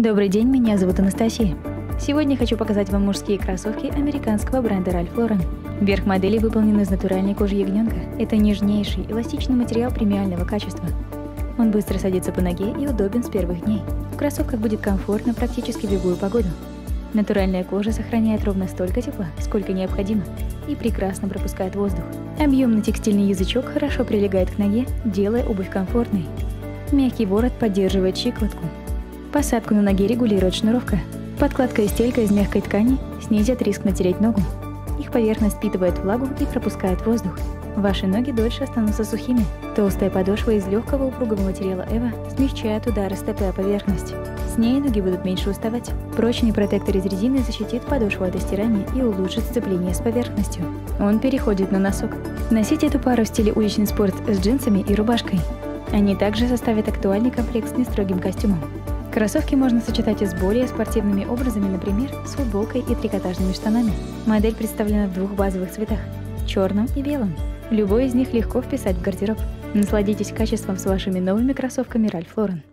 Добрый день, меня зовут Анастасия. Сегодня хочу показать вам мужские кроссовки американского бренда Ralph Lauren. Верх модели выполнен из натуральной кожи ягненка. Это нежнейший, эластичный материал премиального качества. Он быстро садится по ноге и удобен с первых дней. В кроссовках будет комфортно практически в любую погоду. Натуральная кожа сохраняет ровно столько тепла, сколько необходимо, и прекрасно пропускает воздух. Объемный текстильный язычок хорошо прилегает к ноге, делая обувь комфортной. Мягкий ворот поддерживает щиколотку, Посадку на ноге регулирует шнуровка. Подкладка и стелька из мягкой ткани снизят риск натереть ногу. Их поверхность впитывает влагу и пропускает воздух. Ваши ноги дольше останутся сухими. Толстая подошва из легкого упругого материала Эва смягчает удары стопы о поверхность. С ней ноги будут меньше уставать. Прочный протектор из резины защитит подошву от стирания и улучшит сцепление с поверхностью. Он переходит на носок. Носите эту пару в стиле уличный спорт с джинсами и рубашкой. Они также составят актуальный комплект с нестрогим костюмом. Кроссовки можно сочетать и с более спортивными образами, например, с футболкой и трикотажными штанами. Модель представлена в двух базовых цветах – черном и белом. Любой из них легко вписать в гардероб. Насладитесь качеством с вашими новыми кроссовками Ralph Lauren.